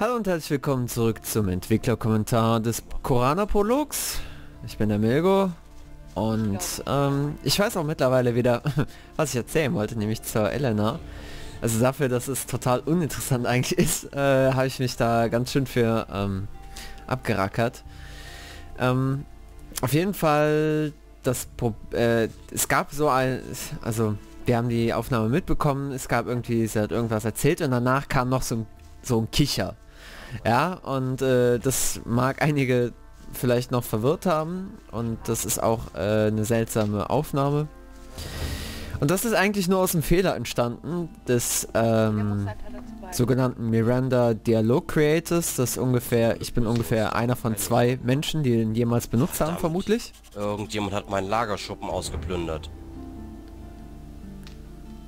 Hallo und herzlich willkommen zurück zum Entwicklerkommentar des Korana-Prologs. Ich bin der Milgo und ähm, ich weiß auch mittlerweile wieder, was ich erzählen wollte, nämlich zur Elena. Also dafür, dass es total uninteressant eigentlich ist, äh, habe ich mich da ganz schön für ähm, abgerackert. Ähm, auf jeden Fall, das Pro äh, es gab so ein, also wir haben die Aufnahme mitbekommen, es gab irgendwie, sie hat irgendwas erzählt und danach kam noch so ein, so ein Kicher. Ja, und äh, das mag einige vielleicht noch verwirrt haben und das ist auch äh, eine seltsame Aufnahme. Und das ist eigentlich nur aus dem Fehler entstanden des ähm, sogenannten Miranda Dialog Creators. Das ist ungefähr, ich bin ungefähr einer von zwei Menschen, die den jemals benutzt haben, vermutlich. Irgendjemand hat meinen Lagerschuppen ausgeplündert.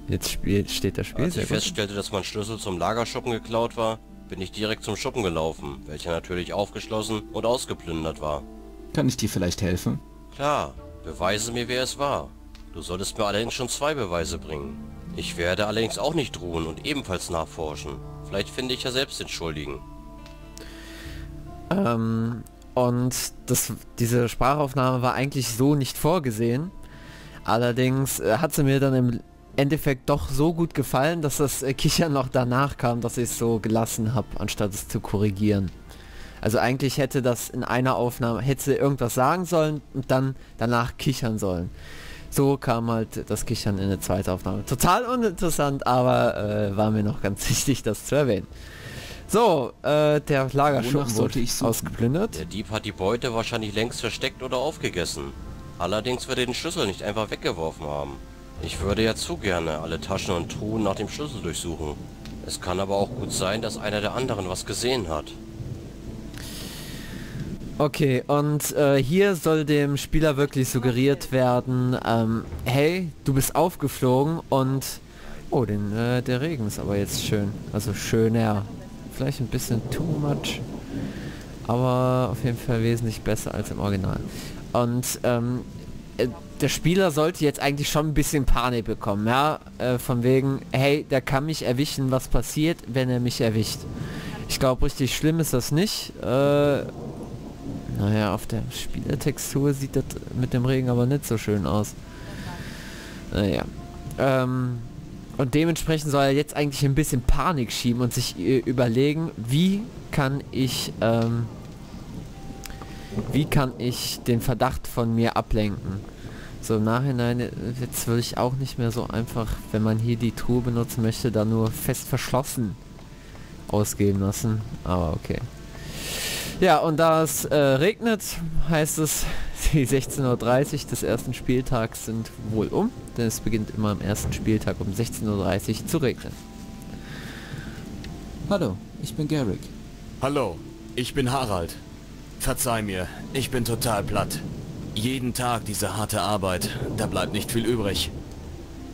Jetzt spiel, steht das Spiel Als sehr ich gut. feststellte, dass mein Schlüssel zum Lagerschuppen geklaut war, bin ich direkt zum Schuppen gelaufen, welcher natürlich aufgeschlossen und ausgeplündert war. Kann ich dir vielleicht helfen? Klar, beweise mir, wer es war. Du solltest mir allerdings schon zwei Beweise bringen. Ich werde allerdings auch nicht ruhen und ebenfalls nachforschen. Vielleicht finde ich ja selbst den Schuldigen. Ähm, und das, diese Sprachaufnahme war eigentlich so nicht vorgesehen. Allerdings äh, hat sie mir dann im Endeffekt doch so gut gefallen, dass das äh, Kichern noch danach kam, dass ich es so gelassen habe, anstatt es zu korrigieren. Also eigentlich hätte das in einer Aufnahme, hätte sie irgendwas sagen sollen und dann danach kichern sollen. So kam halt das Kichern in der zweiten Aufnahme. Total uninteressant, aber äh, war mir noch ganz wichtig, das zu erwähnen. So, äh, der Lagerschuppen wurde ich ausgeplündert. Der Dieb hat die Beute wahrscheinlich längst versteckt oder aufgegessen. Allerdings wird er den Schlüssel nicht einfach weggeworfen haben. Ich würde ja zu gerne alle Taschen und Truhen nach dem Schlüssel durchsuchen. Es kann aber auch gut sein, dass einer der anderen was gesehen hat. Okay, und äh, hier soll dem Spieler wirklich suggeriert werden, ähm, hey, du bist aufgeflogen und... Oh, den, äh, der Regen ist aber jetzt schön. Also schöner. Vielleicht ein bisschen too much. Aber auf jeden Fall wesentlich besser als im Original. Und ähm, äh, der Spieler sollte jetzt eigentlich schon ein bisschen Panik bekommen, ja? Äh, von wegen, hey, der kann mich erwischen, was passiert, wenn er mich erwischt. Ich glaube, richtig schlimm ist das nicht. Äh, naja, auf der Spielertextur sieht das mit dem Regen aber nicht so schön aus. Naja. Ähm, und dementsprechend soll er jetzt eigentlich ein bisschen Panik schieben und sich äh, überlegen, wie kann ich, ähm, wie kann ich den Verdacht von mir ablenken. So im Nachhinein, äh, jetzt würde ich auch nicht mehr so einfach, wenn man hier die Truhe benutzen möchte, da nur fest verschlossen ausgeben lassen. Aber okay. Ja, und da es äh, regnet, heißt es, die 16.30 Uhr des ersten Spieltags sind wohl um, denn es beginnt immer am ersten Spieltag um 16.30 Uhr zu regnen. Hallo, ich bin Garrick. Hallo, ich bin Harald. Verzeih mir, ich bin total platt. Jeden Tag diese harte Arbeit, da bleibt nicht viel übrig.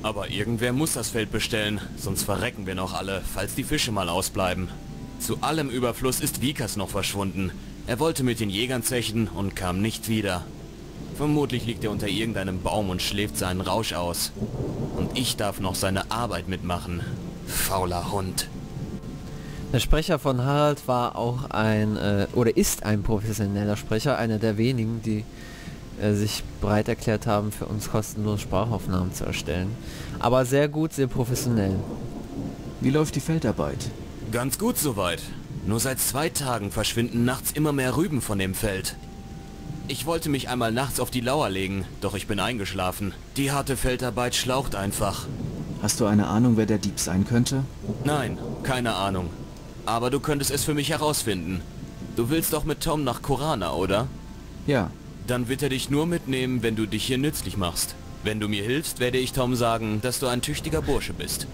Aber irgendwer muss das Feld bestellen, sonst verrecken wir noch alle, falls die Fische mal ausbleiben. Zu allem Überfluss ist Vikas noch verschwunden. Er wollte mit den Jägern zechen und kam nicht wieder. Vermutlich liegt er unter irgendeinem Baum und schläft seinen Rausch aus. Und ich darf noch seine Arbeit mitmachen. Fauler Hund. Der Sprecher von Harald war auch ein, äh, oder ist ein professioneller Sprecher, einer der wenigen, die äh, sich bereit erklärt haben, für uns kostenlos Sprachaufnahmen zu erstellen. Aber sehr gut, sehr professionell. Wie läuft die Feldarbeit? Ganz gut soweit. Nur seit zwei Tagen verschwinden nachts immer mehr Rüben von dem Feld. Ich wollte mich einmal nachts auf die Lauer legen, doch ich bin eingeschlafen. Die harte Feldarbeit schlaucht einfach. Hast du eine Ahnung, wer der Dieb sein könnte? Nein, keine Ahnung. Aber du könntest es für mich herausfinden. Du willst doch mit Tom nach Korana, oder? Ja, Dann wird er dich nur mitnehmen, wenn du dich hier nützlich machst. Wenn du mir hilfst, werde ich Tom sagen, dass du ein tüchtiger Bursche bist.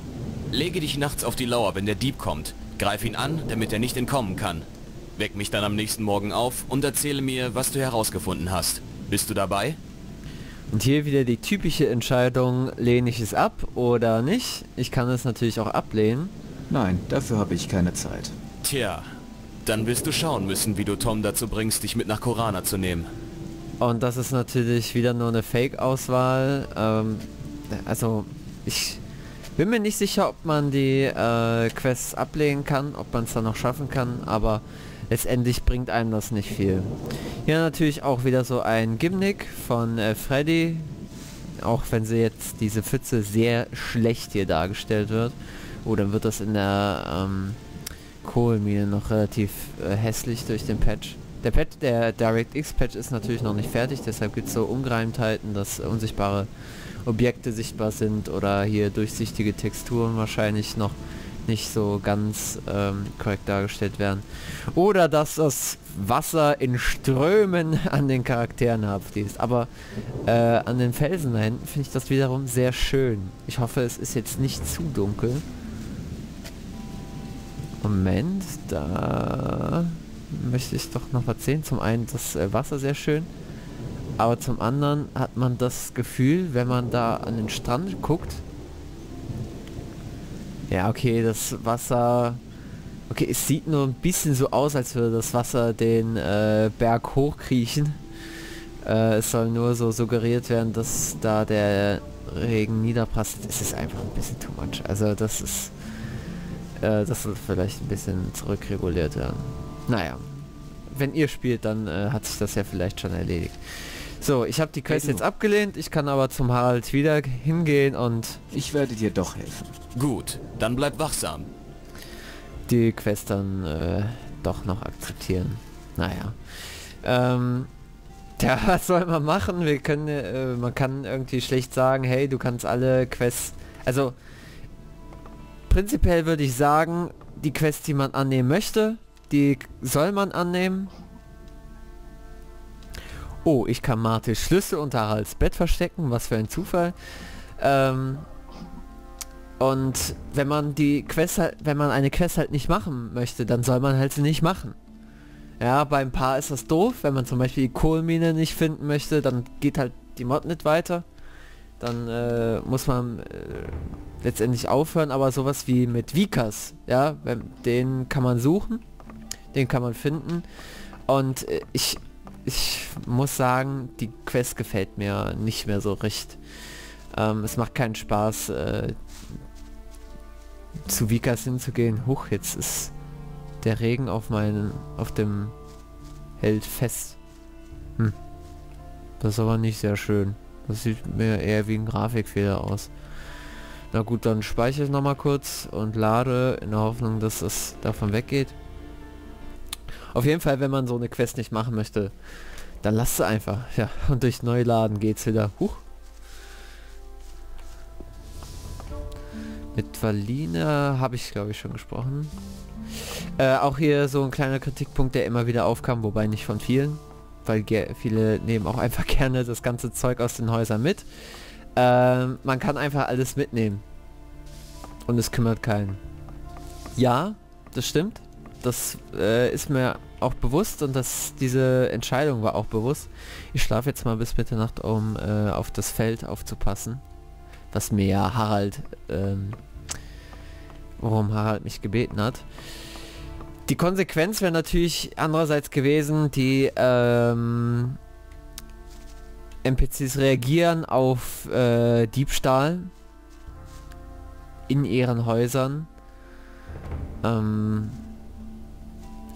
Lege dich nachts auf die Lauer, wenn der Dieb kommt. Greif ihn an, damit er nicht entkommen kann. Weck mich dann am nächsten Morgen auf und erzähle mir, was du herausgefunden hast. Bist du dabei? Und hier wieder die typische Entscheidung, lehne ich es ab oder nicht. Ich kann es natürlich auch ablehnen. nein, dafür habe ich keine Zeit. Tja, dann wirst du schauen müssen, wie du Tom dazu bringst, dich mit nach Korana zu nehmen. Und das ist natürlich wieder nur eine Fake-Auswahl. Ähm, also ich Bin mir nicht sicher, ob man die äh, Quests ablehnen kann, ob man es dann noch schaffen kann, aber letztendlich bringt einem das nicht viel. Hier natürlich auch wieder so ein Gimmick von äh, Freddy, auch wenn sie jetzt diese Pfütze sehr schlecht hier dargestellt wird. Oh, dann wird das in der ähm, Kohlenmine noch relativ äh, hässlich durch den Patch. Der Patch, der DirectX Patch ist natürlich noch nicht fertig, deshalb gibt es so Ungereimtheiten, dass unsichtbare Objekte sichtbar sind oder hier durchsichtige Texturen wahrscheinlich noch nicht so ganz ähm, korrekt dargestellt werden. Oder dass das Wasser in Strömen an den Charakteren abfließt. Aber äh, an den Felsen da hinten finde ich das wiederum sehr schön. Ich hoffe, es ist jetzt nicht zu dunkel. Moment, da möchte ich doch noch erzählen. Zum einen das äh, Wasser sehr schön. Aber zum anderen hat man das Gefühl, wenn man da an den Strand guckt. Ja, okay, das Wasser... Okay, es sieht nur ein bisschen so aus, als würde das Wasser den äh, Berg hochkriechen. Äh, es soll nur so suggeriert werden, dass da der Regen niederprasselt. Es ist einfach ein bisschen too much. Also das ist... Äh, das wird vielleicht ein bisschen zurückreguliert werden. Naja, wenn ihr spielt, dann äh, hat sich das ja vielleicht schon erledigt. So, ich habe die Quest jetzt abgelehnt, ich kann aber zum Harald wieder hingehen und... Ich werde dir doch helfen. Gut, dann bleib wachsam. Die Quest dann äh, doch noch akzeptieren. Naja. Ähm, ja, was soll man machen? Wir können, äh, man kann irgendwie schlecht sagen, hey, du kannst alle Quests... Also, prinzipiell würde ich sagen, die Quests, die man annehmen möchte, die soll man annehmen. Oh, ich kann Martis Schlüssel unter Haralds Bett verstecken. Was für ein Zufall. Ähm, und wenn man die Quest halt, wenn man eine Quest halt nicht machen möchte, dann soll man halt sie nicht machen. Ja, beim Paar ist das doof, wenn man zum Beispiel die Kohlmine nicht finden möchte, dann geht halt die Mod nicht weiter. Dann äh, muss man äh, letztendlich aufhören, aber sowas wie mit Vikas, ja, den kann man suchen den kann man finden. Und äh, ich, ich muss sagen, die Quest gefällt mir nicht mehr so recht. Ähm, es macht keinen Spaß, äh, zu Vikas hinzugehen. Huch, jetzt ist der Regen auf meinen, auf dem Held fest. Hm. Das ist aber nicht sehr schön. Das sieht mir eher wie ein Grafikfehler aus. Na gut, dann speichere ich nochmal kurz und lade in der Hoffnung, dass es davon weggeht. Auf jeden Fall, wenn man so eine Quest nicht machen möchte, dann lasst sie einfach. Ja, und durch Neuladen geht's wieder. Huch. Mit Valina habe ich, glaube ich, schon gesprochen. Äh, auch hier so ein kleiner Kritikpunkt, der immer wieder aufkam, wobei nicht von vielen, weil viele nehmen auch einfach gerne das ganze Zeug aus den Häusern mit. Äh, man kann einfach alles mitnehmen. Und es kümmert keinen. Ja, das stimmt das äh, ist mir auch bewusst und dass diese Entscheidung war auch bewusst. Ich schlafe jetzt mal bis Mitternacht, um äh, auf das Feld aufzupassen, was mir Harald, ähm, worum Harald mich gebeten hat. Die Konsequenz wäre natürlich andererseits gewesen, die ähm, NPCs reagieren auf äh, Diebstahl in ihren Häusern. Ähm,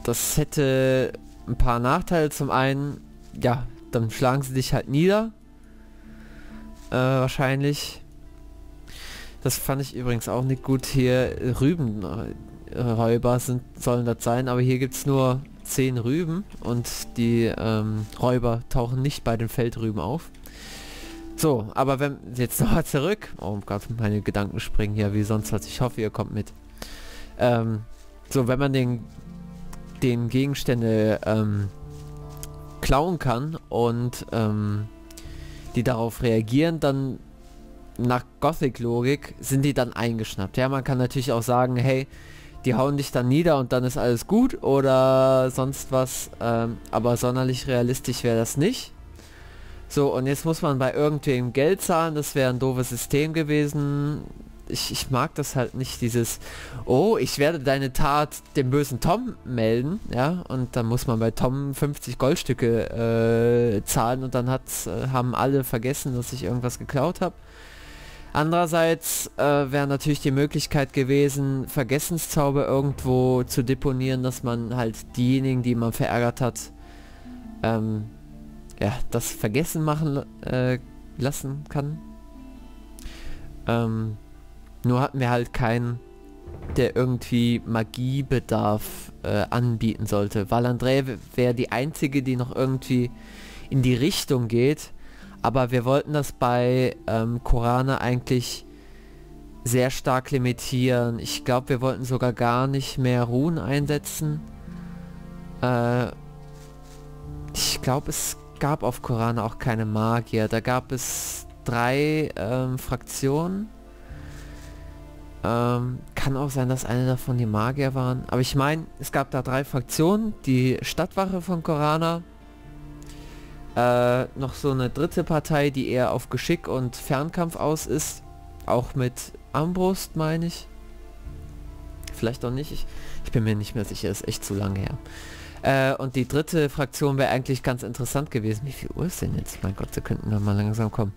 das hätte ein paar Nachteile. Zum einen, ja, dann schlagen sie dich halt nieder. Äh, wahrscheinlich. Das fand ich übrigens auch nicht gut. Hier Rübenräuber sind, sollen das sein, aber hier gibt es nur 10 Rüben und die ähm, Räuber tauchen nicht bei den Feldrüben auf. So, aber wenn jetzt noch mal zurück, oh Gott, meine Gedanken springen hier wie sonst was. Ich hoffe, ihr kommt mit. Ähm, so, wenn man den den Gegenstände ähm, klauen kann und ähm, die darauf reagieren, dann nach Gothic-Logik sind die dann eingeschnappt. Ja, man kann natürlich auch sagen, hey, die hauen dich dann nieder und dann ist alles gut oder sonst was, ähm, aber sonderlich realistisch wäre das nicht. So, und jetzt muss man bei irgendwem Geld zahlen, das wäre ein doofes System gewesen ich, ich mag das halt nicht, dieses, oh, ich werde deine Tat dem bösen Tom melden, ja, und dann muss man bei Tom 50 Goldstücke äh, zahlen und dann hat, äh, haben alle vergessen, dass ich irgendwas geklaut habe. Andererseits äh, wäre natürlich die Möglichkeit gewesen, Vergessenszauber irgendwo zu deponieren, dass man halt diejenigen, die man verärgert hat, ähm, ja, das vergessen machen äh, lassen kann. Ähm, nur hatten wir halt keinen, der irgendwie Magiebedarf äh, anbieten sollte. Valandre wäre die einzige, die noch irgendwie in die Richtung geht aber wir wollten das bei ähm, Korana eigentlich sehr stark limitieren. Ich glaube, wir wollten sogar gar nicht mehr Ruhen einsetzen. Äh, ich glaube, es gab auf Korana auch keine Magier. Da gab es drei ähm, Fraktionen. Ähm, kann auch sein, dass eine davon die Magier waren. Aber ich meine, es gab da drei Fraktionen. Die Stadtwache von Korana, äh, noch so eine dritte Partei, die eher auf Geschick und Fernkampf aus ist. Auch mit Armbrust, meine ich. Vielleicht auch nicht. Ich, ich, bin mir nicht mehr sicher, ist echt zu lange her. Äh, und die dritte Fraktion wäre eigentlich ganz interessant gewesen. Wie viel Uhr ist denn jetzt? Mein Gott, sie könnten da mal langsam kommen.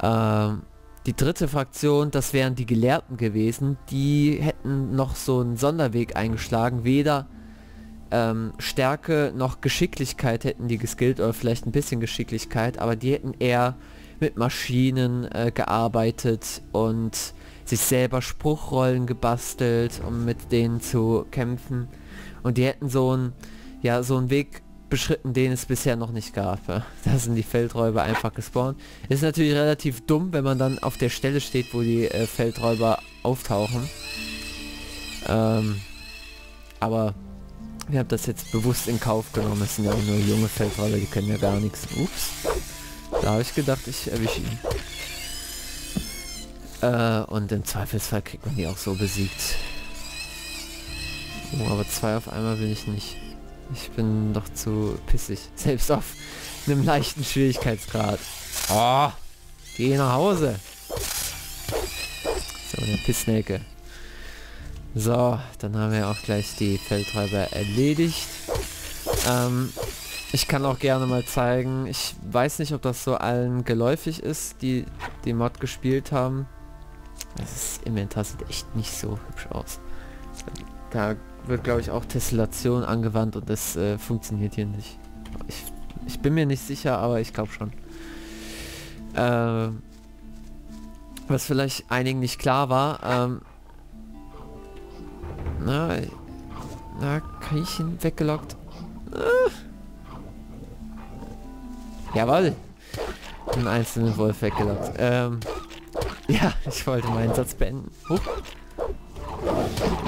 Ähm, die dritte Fraktion, das wären die Gelehrten gewesen. Die hätten noch so einen Sonderweg eingeschlagen. Weder ähm, Stärke noch Geschicklichkeit hätten die geskillt oder vielleicht ein bisschen Geschicklichkeit, aber die hätten eher mit Maschinen äh, gearbeitet und sich selber Spruchrollen gebastelt, um mit denen zu kämpfen. Und die hätten so einen, ja, so einen Weg beschritten, den es bisher noch nicht gab. Da sind die Feldräuber einfach gespawnt. Ist natürlich relativ dumm, wenn man dann auf der Stelle steht, wo die äh, Feldräuber auftauchen. Ähm, aber wir haben das jetzt bewusst in Kauf genommen. Es sind ja nur junge Feldroller, die können ja gar nichts. Ups. Da habe ich gedacht, ich erwische ihn. Äh, und im Zweifelsfall kriegt man die auch so besiegt. Oh, aber zwei auf einmal will ich nicht. Ich bin doch zu pissig. Selbst auf einem leichten Schwierigkeitsgrad. Oh, geh nach Hause. So, eine Pissnelke. So, dann haben wir auch gleich die Feldtreiber erledigt. Ähm, ich kann auch gerne mal zeigen, ich weiß nicht, ob das so allen geläufig ist, die die Mod gespielt haben. Das Inventar sieht echt nicht so hübsch aus. Da wird, glaube ich, auch Tessellation angewandt und das äh, funktioniert hier nicht. Ich, ich bin mir nicht sicher, aber ich glaube schon. Äh, was vielleicht einigen nicht klar war, ähm, na, na, kann ich ihn weggelockt? Ah. Jawoll. Einen einzelnen Wolf weggelockt. Ähm, ja, ich wollte meinen Satz beenden. Huch.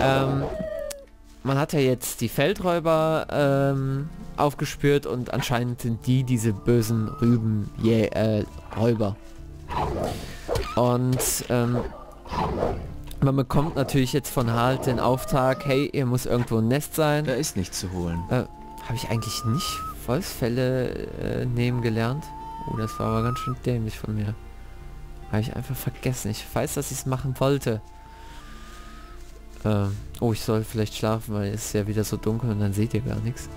Ähm, man hat ja jetzt die Feldräuber ähm, aufgespürt und anscheinend sind die diese bösen Rüben äh, Räuber. Und ähm, man bekommt natürlich jetzt von Halt den Auftrag, hey, ihr muss irgendwo ein Nest sein. Da ist nichts zu holen. Äh, Habe ich eigentlich nicht Wolfsfälle äh, nehmen gelernt? Oh, das war aber ganz schön dämlich von mir. Habe ich einfach vergessen. Ich weiß, dass ich es machen wollte. Ähm, oh, ich soll vielleicht schlafen, weil es ist ja wieder so dunkel und dann seht ihr gar nichts.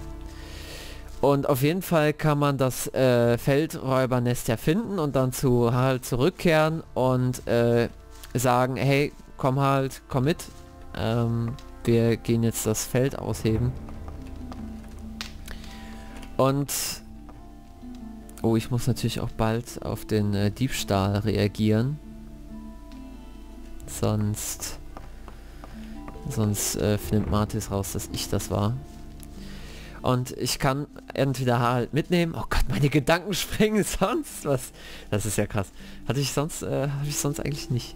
Und auf jeden Fall kann man das äh, Feldräubernest ja finden und dann zu Harald zurückkehren und äh, sagen, hey, komm halt, komm mit. Ähm, wir gehen jetzt das Feld ausheben. Und... Oh, ich muss natürlich auch bald auf den äh, Diebstahl reagieren. Sonst... Sonst äh, findet Martis raus, dass ich das war. Und ich kann entweder halt mitnehmen. Oh Gott, meine Gedanken springen sonst was. Das ist ja krass. Hatte ich sonst, äh, hatte ich sonst eigentlich nicht.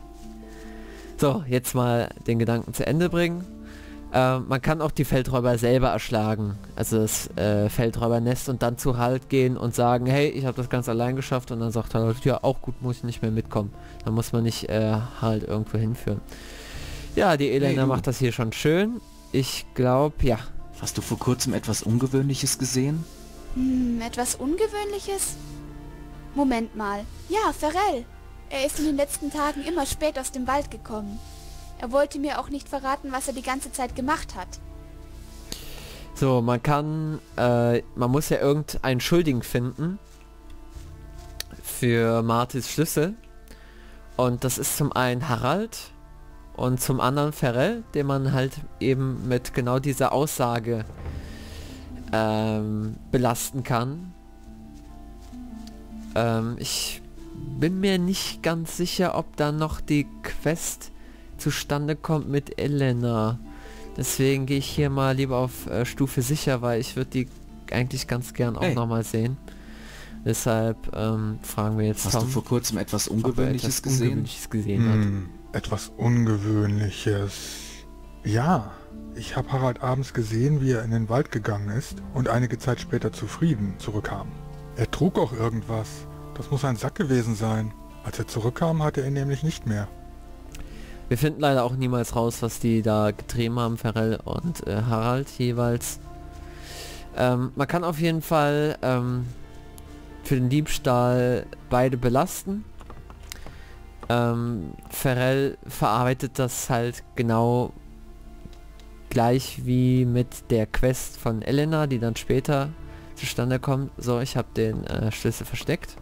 So, jetzt mal den Gedanken zu Ende bringen. Äh, man kann auch die Feldräuber selber erschlagen, also das äh, Feldräubernest und dann zu Halt gehen und sagen, hey, ich habe das ganz allein geschafft und dann sagt halt, ja, auch gut, muss ich nicht mehr mitkommen. Dann muss man nicht äh, halt irgendwo hinführen. Ja, die Elena hey, macht das hier schon schön. Ich glaube, ja. Hast du vor kurzem etwas Ungewöhnliches gesehen? Hm, etwas Ungewöhnliches? Moment mal. Ja, Ferrell. Er ist in den letzten Tagen immer spät aus dem Wald gekommen. Er wollte mir auch nicht verraten, was er die ganze Zeit gemacht hat. So, man kann, äh, man muss ja irgendeinen Schuldigen finden für Martis Schlüssel. Und das ist zum einen Harald und zum anderen Ferrell, den man halt eben mit genau dieser Aussage ähm, belasten kann. Ähm, ich bin mir nicht ganz sicher, ob da noch die Quest zustande kommt mit Elena. Deswegen gehe ich hier mal lieber auf äh, Stufe sicher, weil ich würde die eigentlich ganz gern auch Hey. nochmal sehen. Deshalb ähm, fragen wir jetzt Hast Tom, du vor kurzem etwas Ungewöhnliches etwas gesehen? Ungewöhnliches gesehen. Hm, etwas Ungewöhnliches. Ja, ich habe Harald abends gesehen, wie er in den Wald gegangen ist und einige Zeit später zufrieden zurückkam. Er trug auch irgendwas. Das muss ein Sack gewesen sein. Als er zurückkam, hatte er ihn nämlich nicht mehr. Wir finden leider auch niemals raus, was die da getrieben haben, Ferrell und äh, Harald jeweils. Ähm, man kann auf jeden Fall ähm, für den Diebstahl beide belasten. Ähm, Ferrell verarbeitet das halt genau gleich wie mit der Quest von Elena, die dann später zustande kommt. So, ich habe den äh, Schlüssel versteckt.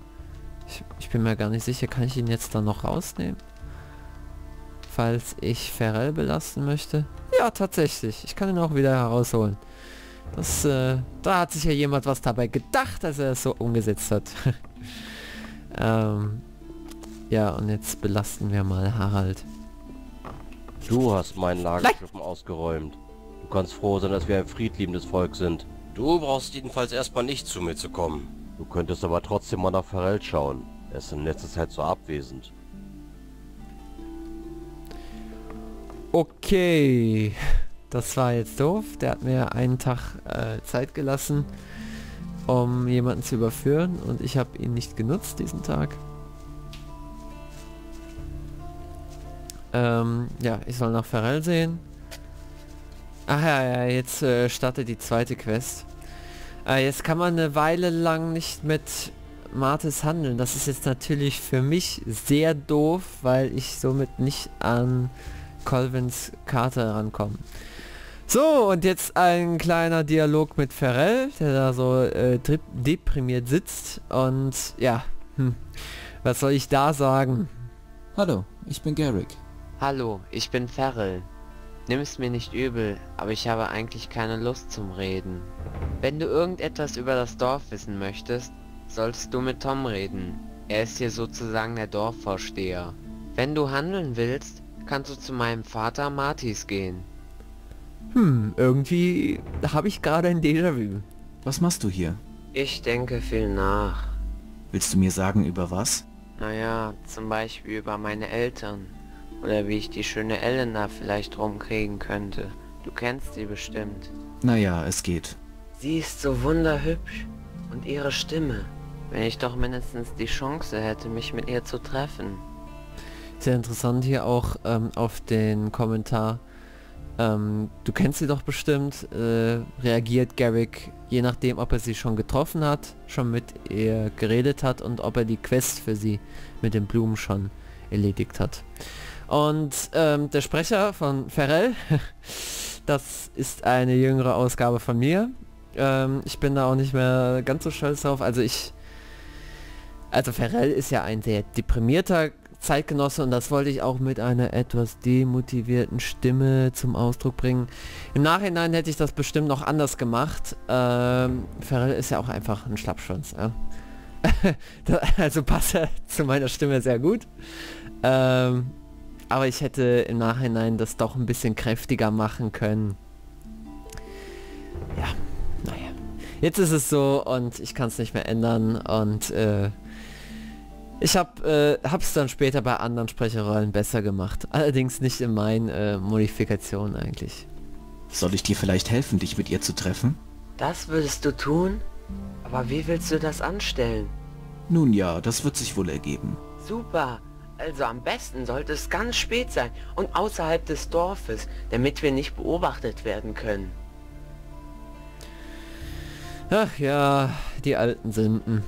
Ich, ich bin mir gar nicht sicher, kann ich ihn jetzt dann noch rausnehmen? falls ich Ferrell belasten möchte. Ja, tatsächlich. Ich kann ihn auch wieder herausholen. Das, äh, da hat sich ja jemand was dabei gedacht, als er es so umgesetzt hat. ähm, ja, und jetzt belasten wir mal Harald. Du hast meinen Lagerschiffen ausgeräumt. Du kannst froh sein, dass wir ein friedliebendes Volk sind. Du brauchst jedenfalls erstmal nicht zu mir zu kommen. Du könntest aber trotzdem mal nach Ferrell schauen. Er ist in letzter Zeit so abwesend. Okay, das war jetzt doof. Der hat mir einen Tag äh, Zeit gelassen, um jemanden zu überführen und ich habe ihn nicht genutzt diesen Tag. Ähm, ja, ich soll nach Ferrell sehen. Ach ja, ja, jetzt äh, startet die zweite Quest. Äh, jetzt kann man eine Weile lang nicht mit Martis handeln. Das ist jetzt natürlich für mich sehr doof, weil ich somit nicht an Colvins Karte rankommen. So, und jetzt ein kleiner Dialog mit Ferrell, der da so äh, dep- deprimiert sitzt. Und ja, hm, was soll ich da sagen? Hallo, ich bin Garrick. Hallo, ich bin Ferrell. Nimm es mir nicht übel, aber ich habe eigentlich keine Lust zum Reden. Wenn du irgendetwas über das Dorf wissen möchtest, solltest du mit Tom reden. Er ist hier sozusagen der Dorfvorsteher. Wenn du handeln willst, kannst du zu meinem Vater Martis gehen. Hm, irgendwie habe ich gerade ein Déjà-vu. Was machst du hier? Ich denke viel nach. Willst du mir sagen, über was? Naja, zum Beispiel über meine Eltern. Oder wie ich die schöne Elena vielleicht rumkriegen könnte. Du kennst sie bestimmt. Naja, es geht. Sie ist so wunderhübsch. Und ihre Stimme. Wenn ich doch mindestens die Chance hätte, mich mit ihr zu treffen. Sehr interessant hier auch ähm, auf den Kommentar. Ähm, du kennst sie doch bestimmt, äh, reagiert Garrick, je nachdem, ob er sie schon getroffen hat, schon mit ihr geredet hat und ob er die Quest für sie mit den Blumen schon erledigt hat. Und ähm, der Sprecher von Ferrell, das ist eine jüngere Ausgabe von mir. Ähm, ich bin da auch nicht mehr ganz so stolz drauf. Also ich, also Ferrell ist ja ein sehr deprimierter Zeitgenosse und das wollte ich auch mit einer etwas demotivierten Stimme zum Ausdruck bringen. Im Nachhinein hätte ich das bestimmt noch anders gemacht. Ähm, Ferrell ist ja auch einfach ein Schlappschwanz. Ja? Also passt er zu meiner Stimme sehr gut. Ähm, aber ich hätte im Nachhinein das doch ein bisschen kräftiger machen können. Ja, naja. Jetzt ist es so und ich kann es nicht mehr ändern und äh, ich habe äh, hab's dann später bei anderen Sprecherrollen besser gemacht. Allerdings nicht in meinen äh, Modifikationen eigentlich. Soll ich dir vielleicht helfen, dich mit ihr zu treffen? Das würdest du tun? Aber wie willst du das anstellen? Nun ja, das wird sich wohl ergeben. Super. Also am besten sollte es ganz spät sein und außerhalb des Dorfes, damit wir nicht beobachtet werden können. Ach ja, die alten Sünden.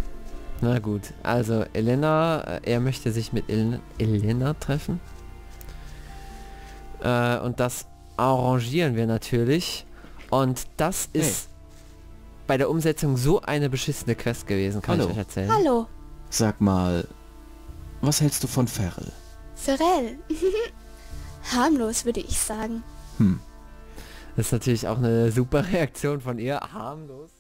Na gut, also Elena, äh, er möchte sich mit El Elena treffen. Äh, und das arrangieren wir natürlich. Und das ist bei der Umsetzung so eine beschissene Quest gewesen, kann Hallo. ich euch erzählen. Hallo. Sag mal, was hältst du von Ferrell? Pharrell. Harmlos, würde ich sagen. Hm. Das ist natürlich auch eine super Reaktion von ihr. Harmlos.